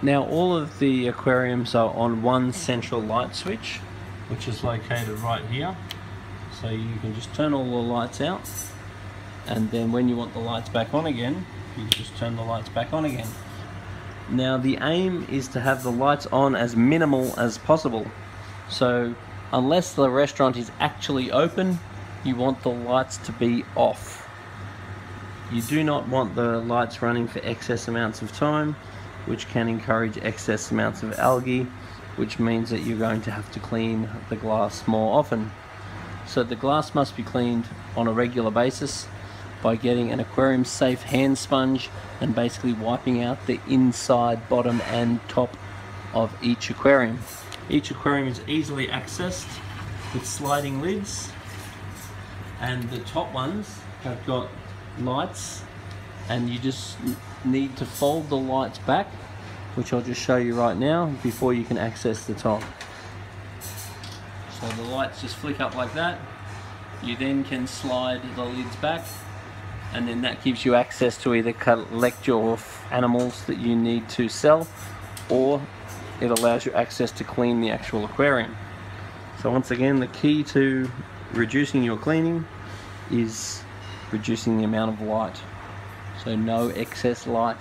Now all of the aquariums are on one central light switch which is located right here. So you can just turn all the lights out and then when you want the lights back on again you just turn the lights back on again. Now the aim is to have the lights on as minimal as possible. So unless the restaurant is actually open you want the lights to be off. You do not want the lights running for excess amounts of time which can encourage excess amounts of algae, which means that you're going to have to clean the glass more often. So the glass must be cleaned on a regular basis by getting an aquarium safe hand sponge and basically wiping out the inside, bottom and top of each aquarium. Each aquarium is easily accessed with sliding lids and the top ones have got lights and you just need to fold the lights back which I'll just show you right now before you can access the top. So the lights just flick up like that. You then can slide the lids back and then that gives you access to either collect your animals that you need to sell or it allows you access to clean the actual aquarium. So once again the key to reducing your cleaning is reducing the amount of light so no excess light